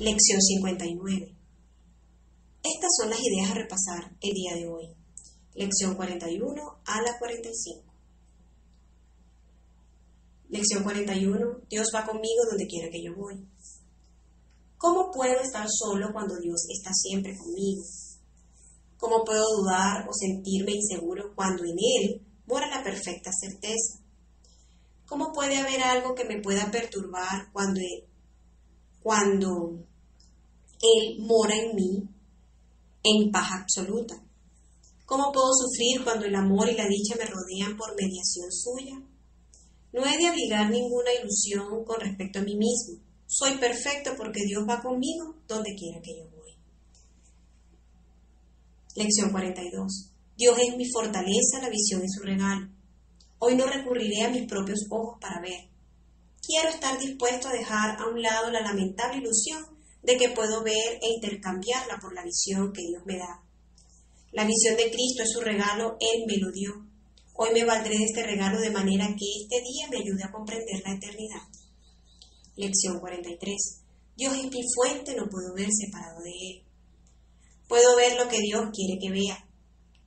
Lección 59. Estas son las ideas a repasar el día de hoy. Lección 41 a la 45. Lección 41. Dios va conmigo donde quiera que yo voy. ¿Cómo puedo estar solo cuando Dios está siempre conmigo? ¿Cómo puedo dudar o sentirme inseguro cuando en Él mora la perfecta certeza? ¿Cómo puede haber algo que me pueda perturbar cuando, cuando Él mora en mí en paz absoluta? ¿Cómo puedo sufrir cuando el amor y la dicha me rodean por mediación suya? No he de abrigar ninguna ilusión con respecto a mí mismo. Soy perfecto porque Dios va conmigo donde quiera que yo voy. Lección 42. Dios es mi fortaleza, la visión es su regalo. Hoy no recurriré a mis propios ojos para ver. Quiero estar dispuesto a dejar a un lado la lamentable ilusión de que puedo ver e intercambiarla por la visión que Dios me da. La visión de Cristo es su regalo, Él me lo dio. Hoy me valdré de este regalo de manera que este día me ayude a comprender la eternidad. Lección 43. Dios es mi fuente, no puedo ver separado de Él. Puedo ver lo que Dios quiere que vea.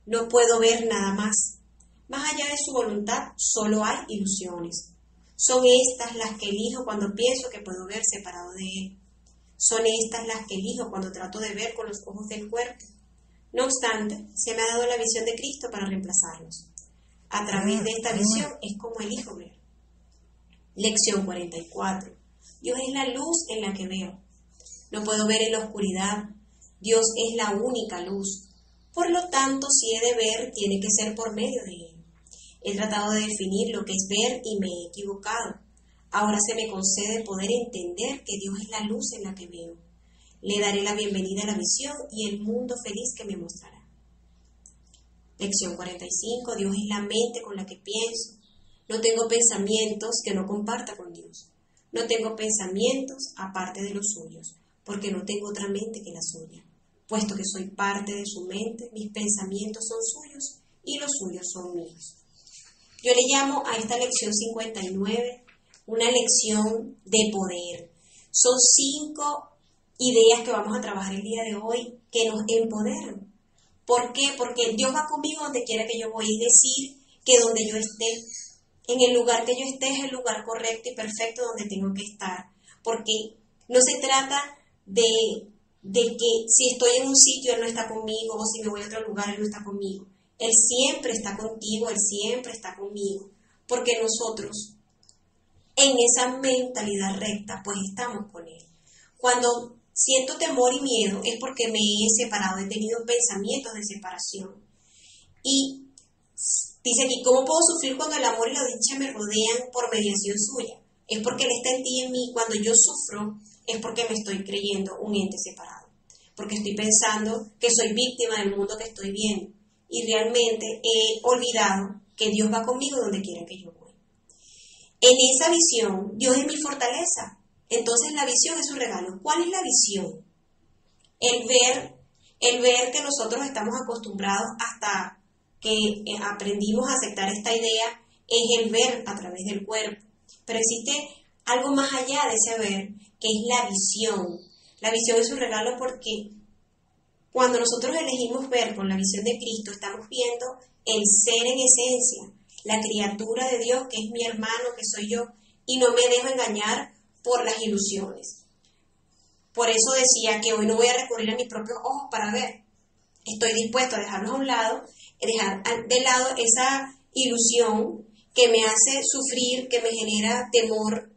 No puedo ver nada más. Más allá de su voluntad, solo hay ilusiones. Son estas las que elijo cuando pienso que puedo ver separado de Él. Son estas las que elijo cuando trato de ver con los ojos del cuerpo. No obstante, se me ha dado la visión de Cristo para reemplazarlos. A través de esta visión es como elijo ver. Lección 44. Dios es la luz en la que veo. No puedo ver en la oscuridad. Dios es la única luz. Por lo tanto, si he de ver, tiene que ser por medio de Él. He tratado de definir lo que es ver y me he equivocado. Ahora se me concede poder entender que Dios es la luz en la que veo. Le daré la bienvenida a la visión y el mundo feliz que me mostrará. Lección 45. Dios es la mente con la que pienso. No tengo pensamientos que no comparta con Dios. No tengo pensamientos aparte de los suyos, porque no tengo otra mente que la suya. Puesto que soy parte de su mente, mis pensamientos son suyos y los suyos son míos. Yo le llamo a esta lección 59 una lección de poder. Son cinco ideas que vamos a trabajar el día de hoy que nos empoderan. ¿Por qué? Porque Dios va conmigo donde quiera que yo voy. Es decir, que donde yo esté, en el lugar que yo esté es el lugar correcto y perfecto donde tengo que estar. Porque no se trata de, de que si estoy en un sitio Él no está conmigo o si me voy a otro lugar Él no está conmigo. Él siempre está contigo, Él siempre está conmigo. Porque nosotros en esa mentalidad recta pues estamos con Él. Cuando siento temor y miedo es porque me he separado, he tenido pensamientos de separación. Y dice aquí, ¿cómo puedo sufrir cuando el amor y la dicha me rodean por mediación suya? Es porque Él está en ti y en mí. Cuando yo sufro es porque me estoy creyendo un ente separado. Porque estoy pensando que soy víctima del mundo que estoy viendo. Y realmente he olvidado que Dios va conmigo donde quiera que yo voy. En esa visión, Dios es mi fortaleza. Entonces la visión es un regalo. ¿Cuál es la visión? El ver, el ver que nosotros estamos acostumbrados hasta que eh, aprendimos a aceptar esta idea, es el ver a través del cuerpo. Pero existe algo más allá de ese ver, que es la visión. La visión es un regalo porque cuando nosotros elegimos ver con la visión de Cristo, estamos viendo el ser en esencia, la criatura de Dios, que es mi hermano, que soy yo, y no me dejo engañar por las ilusiones. Por eso decía que hoy no voy a recurrir a mis propios ojos para ver. Estoy dispuesto a dejarlos a un lado, dejar de lado esa ilusión que me hace sufrir, que me genera temor,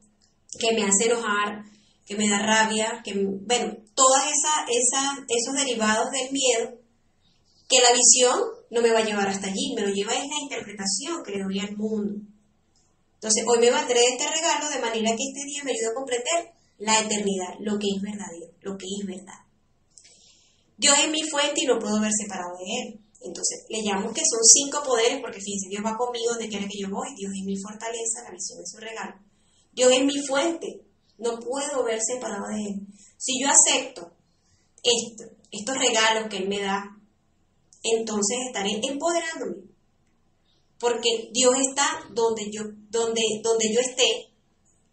que me hace enojar, que me da rabia, que, bueno, todos esa, esos derivados del miedo, que la visión no me va a llevar hasta allí, me lo lleva es la interpretación que le doy al mundo. Entonces, hoy me valdré de este regalo de manera que este día me ayude a comprender la eternidad, lo que es verdadero, lo que es verdad. Dios es mi fuente y no puedo ver separado de Él. Entonces, le llamo que son cinco poderes, porque fíjense, Dios va conmigo donde quiera que yo voy, Dios es mi fortaleza, la visión es su regalo. Dios es mi fuente, no puedo ver separado de Él. Si yo acepto esto, estos regalos que Él me da, entonces estaré empoderándome porque Dios está donde yo, donde, donde yo esté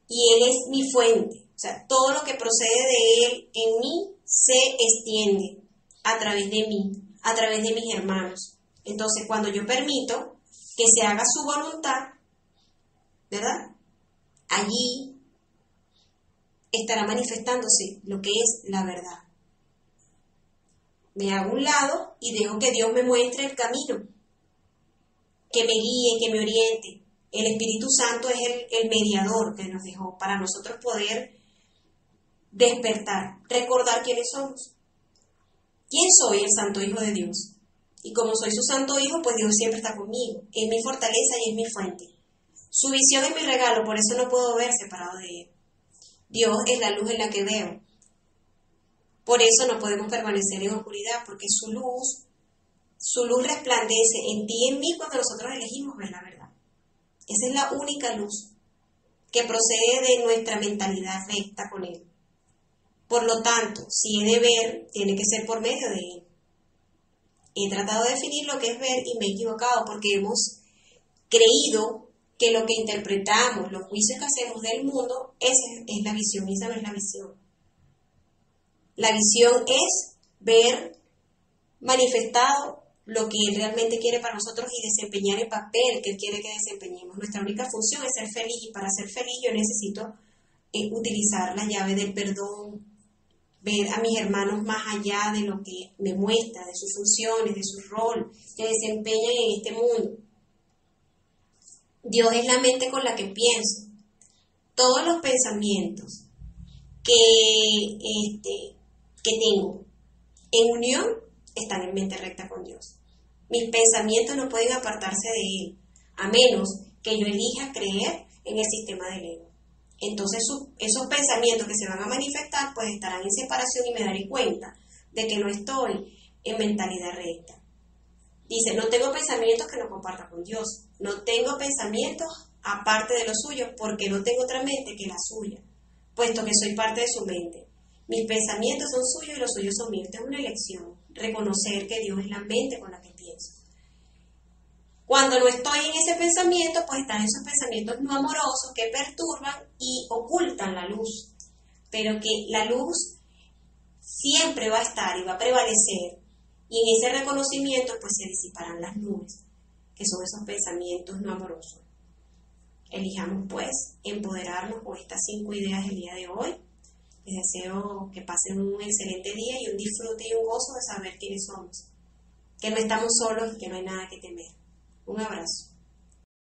y Él es mi fuente. O sea, todo lo que procede de Él en mí se extiende a través de mí, a través de mis hermanos. Entonces, cuando yo permito que se haga su voluntad, ¿verdad? Allí estará manifestándose lo que es la verdad. Me hago un lado y dejo que Dios me muestre el camino, que me guíe, que me oriente. El Espíritu Santo es el, mediador que nos dejó para nosotros poder despertar, recordar quiénes somos. ¿Quién soy? El Santo Hijo de Dios. Y como soy su Santo Hijo, pues Dios siempre está conmigo. Es mi fortaleza y es mi fuente. Su visión es mi regalo, por eso no puedo ver separado de Él. Dios es la luz en la que veo. Por eso no podemos permanecer en oscuridad, porque su luz, su luz resplandece en ti y en mí cuando nosotros elegimos ver la verdad. Esa es la única luz que procede de nuestra mentalidad recta con Él. Por lo tanto, si he de ver, tiene que ser por medio de Él. He tratado de definir lo que es ver y me he equivocado porque hemos creído que lo que interpretamos, los juicios que hacemos del mundo, esa es la visión, esa no es la visión. La visión es ver manifestado lo que Él realmente quiere para nosotros y desempeñar el papel que Él quiere que desempeñemos. Nuestra única función es ser feliz y para ser feliz yo necesito eh, utilizar la llave del perdón, ver a mis hermanos más allá de lo que me muestra, de sus funciones, de su rol que desempeñan en este mundo. Dios es la mente con la que pienso. Todos los pensamientos que, este, que tengo en unión están en mente recta con Dios. Mis pensamientos no pueden apartarse de Él, a menos que yo elija creer en el sistema del ego. Entonces esos pensamientos que se van a manifestar pues estarán en separación y me daré cuenta de que no estoy en mentalidad recta. Dice, no tengo pensamientos que no comparta con Dios. No tengo pensamientos aparte de los suyos porque no tengo otra mente que la suya, puesto que soy parte de su mente. Mis pensamientos son suyos y los suyos son míos. Es una elección, reconocer que Dios es la mente con la que pienso. Cuando no estoy en ese pensamiento, pues están esos pensamientos no amorosos que perturban y ocultan la luz. Pero que la luz siempre va a estar y va a prevalecer. Y en ese reconocimiento, pues se disiparán las nubes, que son esos pensamientos no amorosos. Elijamos, pues, empoderarnos con estas cinco ideas del día de hoy. Les deseo que pasen un excelente día y un disfrute y un gozo de saber quiénes somos. Que no estamos solos y que no hay nada que temer. Un abrazo.